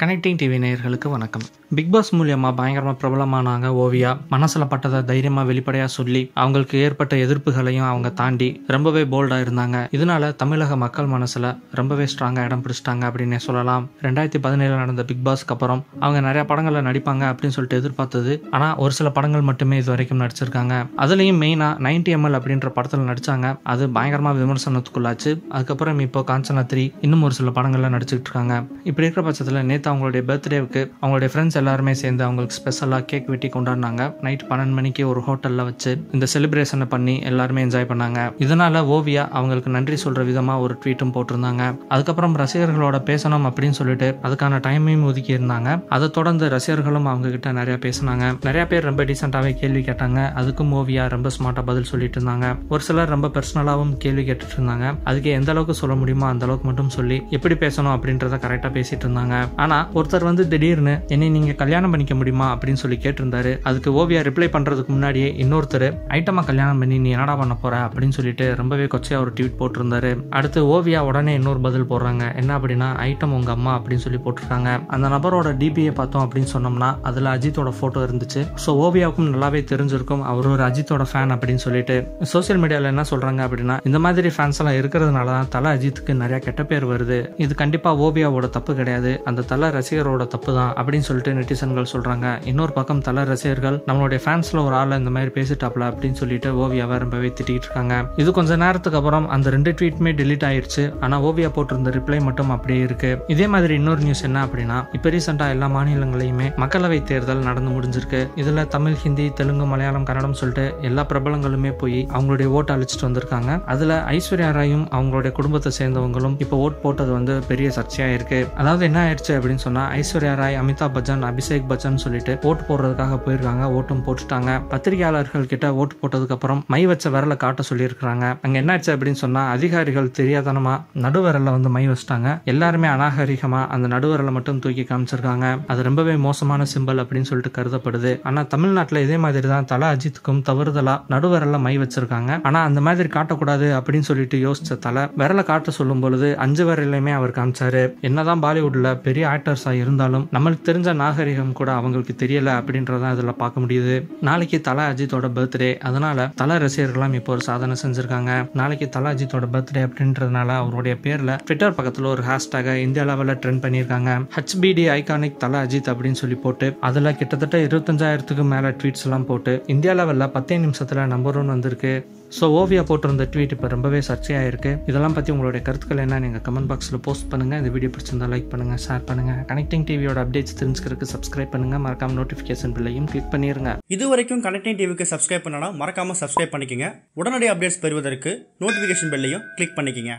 Connecting TV நேயர்களுக்கு வணக்கம். Big pass மூலியமா பயங்கரமாக பிரபலமானாங்க ஓவியா. மனசில் பட்டதை தைரியமாக வெளிப்படையாக சொல்லி அவங்களுக்கு ஏற்பட்ட எதிர்ப்புகளையும் அவங்க தாண்டி ரொம்பவே போல்டாக இருந்தாங்க. இதனால தமிழக மக்கள் மனசில் ரொம்பவே ஸ்ட்ராங்காக இடம் பிடிச்சிட்டாங்க அப்படின்னே சொல்லலாம். ரெண்டாயிரத்தி பதினேழில் நடந்த பிக் பாஸ்க்கு அப்புறம் அவங்க நிறைய படங்களில் நடிப்பாங்க அப்படின்னு சொல்லிட்டு எதிர்பார்த்தது. ஆனால் ஒரு சில படங்கள் மட்டுமே இது வரைக்கும் நடிச்சிருக்காங்க. அதுலேயும் மெயினாக நைன்டி எம்எல் அப்படின்ற படத்தில் நடித்தாங்க அது பயங்கரமாக விமர்சனத்துக்குள்ளாச்சு. அதுக்கப்புறம் இப்போ காஞ்சனா த்ரீ இன்னும் ஒரு சில படங்களில் நடிச்சுட்டு இருக்காங்க. இப்படி இருக்கிற பட்சத்தில் நேற்று சேர்த்து அவங்களுடைய பர்த்டேவுக்கு அவங்களுடைய ஃப்ரெண்ட்ஸ் எல்லாருமே சேர்ந்து அவங்களுக்கு ஸ்பெஷலாக கேக் வெட்டி கொண்டாடினாங்க. நைட் பன்னெண்டு மணிக்கு ஒரு ஹோட்டலில் வச்சு இந்த செலிப்ரேஷனை பண்ணி எல்லாருமே என்ஜாய் பண்ணாங்க. இதனால ஓவியா அவங்களுக்கு நன்றி சொல்ற விதமாக ஒரு ட்வீட்டும் போட்டிருந்தாங்க. அதுக்கப்புறம் ரசிகர்களோட பேசணும் அப்படின்னு சொல்லிட்டு அதுக்கான டைமையும் ஒதுக்கி இருந்தாங்க. அதை தொடர்ந்து ரசிகர்களும் அவங்க கிட்ட நிறைய பேசினாங்க. நிறைய பேர் ரொம்ப டீசெண்டாகவே கேள்வி கேட்டாங்க. அதுக்கும் ஓவியா ரொம்ப ஸ்மார்ட்டாக பதில் சொல்லிட்டு இருந்தாங்க. ஒரு சிலர் ரொம்ப பர்சனலாகவும் கேள்வி கேட்டுட்டு இருந்தாங்க. அதுக்கு எந்த அளவுக்கு சொல்ல முடியுமோ அந்த அளவுக்கு மட்டும் சொல்லி எப்படி பேசணும் அப்படின்றத கரெக்டாக பேசிட்டு இருந்தாங்க. ஆனா ஒருத்தர் வந்து திடீர்னு என்னை நீங்க கல்யாணம் பண்ணிக்க முடியுமா? அப்படின்னு சொல்லி கேட்டிருந்தாரு. அதுக்கு ஓவியா ரிப்ளை பண்றதுக்கு முன்னாடியே இன்னொருத்தர் ஐட்டமா கல்யாணம் பண்ணி நீ என்னடா பண்ண போற? அப்படின்னு சொல்லிட்டு ரொம்பவே கொச்சையா ஒரு ட்வீட் போட்டிருந்தாரு. அடுத்து ஓவியா உடனே இன்னொரு பதில் போடுறாங்க. என்ன அப்படின்னா ஐட்டம் உங்க அம்மா அப்படின்னு சொல்லி போட்டிருக்காங்க. அந்த நபரோட டிபியை பார்த்தோம் அப்படின்னு சொன்னோம்னா அதுல அஜித்தோட போட்டோ இருந்துச்சு. ஸோ ஓவியாவுக்கும் நல்லாவே தெரிஞ்சிருக்கும் அவர் ஒரு அஜித்தோட ஃபேன் அப்படின்னு சொல்லிட்டு. சோசியல் மீடியால என்ன சொல்றாங்க அப்படின்னா இந்த மாதிரி ஃபேன்ஸ் எல்லாம் இருக்கிறதுனால தான் தலை அஜித்துக்கு நிறைய கெட்ட பேர் வருது. இது கண்டிப்பா ஓவியாவோட தப்பு கிடையாது. அந்த தலை ரசிகரோட தப்பு தான் அப்படின்னு சொல்லிட்டு நெட்டிசன்கள் சொல்கிறாங்க இன்னொரு பக்கம் தலை ரசிகர்கள் நம்மளுடைய ஃபேன்ஸில் ஒரு ஆள் இந்த மாதிரி பேசிட்டாப்ல அப்படின்னு சொல்லிட்டு ஓவியாவை ரொம்பவே திட்டிகிட்டு இருக்காங்க. இது கொஞ்ச நேரத்துக்கு அப்புறம் அந்த ரெண்டு ட்வீட்டுமே டெலிட் ஆயிடுச்சு ஆனால் ஓவியா போட்டிருந்த ரிப்ளை மட்டும் அப்படியே இருக்கு. இதே மாதிரி இன்னொரு நியூஸ் என்ன அப்படின்னா இப்போ ரீசெண்டாக எல்லா மாநிலங்களையுமே மக்களவை தேர்தல் நடந்து முடிஞ்சிருக்கு. இதில் தமிழ் ஹிந்தி தெலுங்கு மலையாளம் கன்னடம் சொல்லிட்டு எல்லா பிரபலங்களுமே போய் அவங்களுடைய ஓட்டு அழிச்சிட்டு வந்திருக்காங்க. அதில் ஐஸ்வர்யா ராயும் அவங்களுடைய குடும்பத்தை சேர்ந்தவங்களும் இப்போ ஓட் போட்டது வந்து பெரிய சர்ச்சையாக இருக்கு. அதாவது என்ன ஆயிடுச்சு அப்படின்னு சொன்னா ஐஸ்வர்யா ராய் அமிதாப் பச்சன் அபிஷேக் பச்சன் சொல்லிட்டு ஓட்டு போடுறதுக்காக போயிருக்காங்க ஓட்டும் போட்டுட்டாங்க. பத்திரிகையாளர்கள் கிட்ட ஓட்டு போட்டதுக்கு அப்புறம் மை வச்ச விரலை காட்ட சொல்லியிருக்கிறாங்க. அங்க என்ன ஆச்சு அப்படின்னு சொன்னா அதிகாரிகள் தெரியாதனமா நடுவரல வந்து மை வச்சிட்டாங்க. எல்லாருமே அநாகரிகமா அந்த நடுவரலை மட்டும் தூக்கி காமிச்சிருக்காங்க. அது ரொம்பவே மோசமான சிம்பல் அப்படின்னு சொல்லிட்டு கருதப்படுது. ஆனா தமிழ்நாட்டுல இதே மாதிரி தான் தலா அஜித்துக்கும் தவறுதலா நடுவரல மை வச்சிருக்காங்க. ஆனா அந்த மாதிரி காட்டக்கூடாது அப்படின்னு சொல்லிட்டு யோசிச்ச தலை விரலை காட்ட சொல்லும் பொழுது அஞ்சு விரலையுமே அவர் காமிச்சாரு. என்னதான் பாலிவுட்ல பெரிய டாக்டர்ஸாக இருந்தாலும் நம்மளுக்கு தெரிஞ்ச நாகரிகம் கூட அவங்களுக்கு தெரியல அப்படின்றதான் இதில் பார்க்க முடியுது. நாளைக்கு தலா அஜித்தோட பர்த்டே அதனால தல ரசிகர்கள்லாம் இப்போ ஒரு சாதனை செஞ்சிருக்காங்க. நாளைக்கு தலா அஜித்தோட பர்த்டே அப்படின்றதுனால அவருடைய பேரில் ட்விட்டர் பக்கத்தில் ஒரு ஹேஷ்டாக இந்தியா லெவலில் ட்ரெண்ட் பண்ணியிருக்காங்க. ஹச்பிடி ஐகானிக் தல அஜித் அப்படின்னு சொல்லி போட்டு அதில் கிட்டத்தட்ட இருபத்தஞ்சாயிரத்துக்கு மேலே ட்வீட்ஸ் எல்லாம் போட்டு இந்தியா லெவலில் பத்தே நிமிஷத்தில் நம்பர் ஒன் வந்திருக்கு. ஸோ ஓவியா போட்டிருந்த ட்வீட் இப்போ ரொம்பவே சர்ச்சையாகிருக்கு இதெல்லாம் பற்றி உங்களுடைய கருத்துக்கள் என்ன? நீங்கள் கமெண்ட் பாக்ஸில் போஸ்ட் பண்ணுங்கள் இந்த வீடியோ பிடிச்சிருந்தால் லைக் பண்ணுங்கள் ஷேர் பண்ணுங்கள் கனெக்டிங் டிவியோட அப்டேட்ஸ் தெரிஞ்சுக்கிறதுக்கு சப்ஸ்கிரைப் பண்ணுங்கள் மறக்காம நோட்டிஃபிகேஷன் பில்லையும் கிளிக் பண்ணிடுங்க இது வரைக்கும் கனெக்டிங் டிவிக்கு சப்ஸ்கிரைப் பண்ணனா மறக்காம சப்ஸ்கிரைப் பண்ணிக்கங்க. உடனடி அப்டேட்ஸ் பெறுவதற்கு நோட்டிஃபிகேஷன் பெல்லையும் கிளிக் பண்ணிக்கங்க.